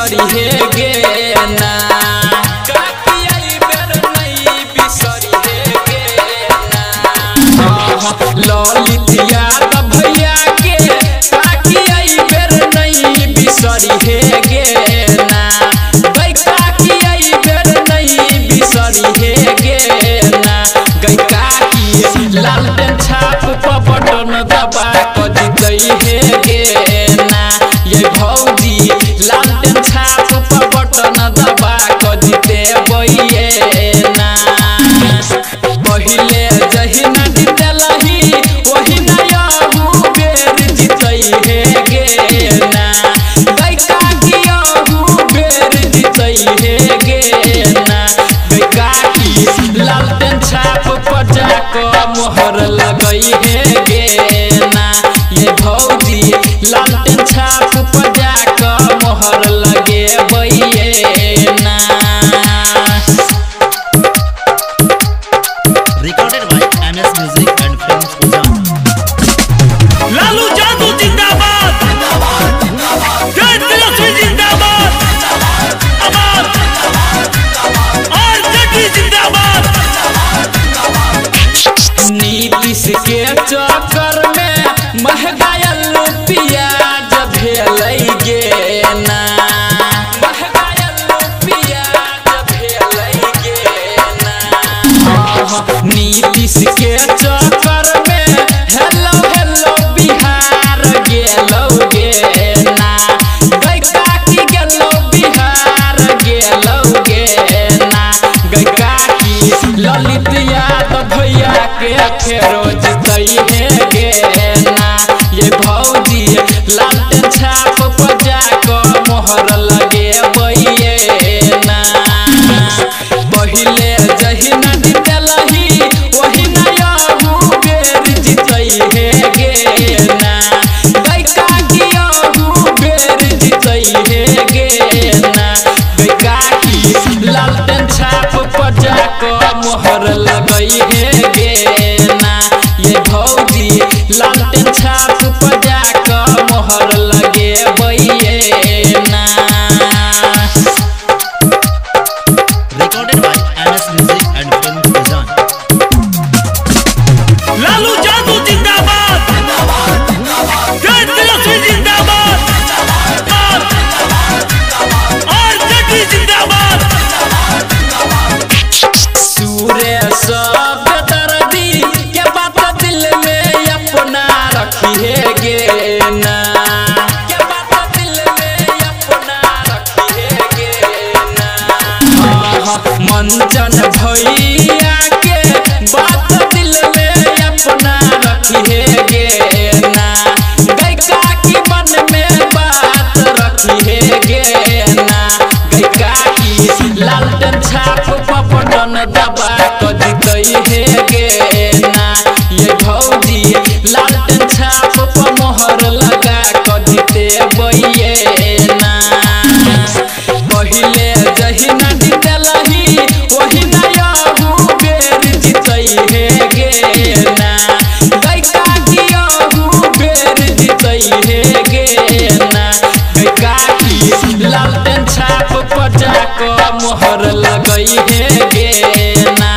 बिसरी हे गे ना। लॉल दी लालटेन छाप पटा क मोहर लगई है गेना ये भौजी लालटेन छाप पर क मोहर लगे बैना रिकॉर्डेड इसके चक्कर में महँगा जन भई। गई गेना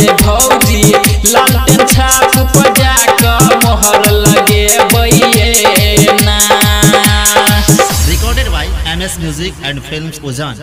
ये भौजी लालटेन छाप पर जाकर मोहर लगे बैना recorded by MS music and films उजान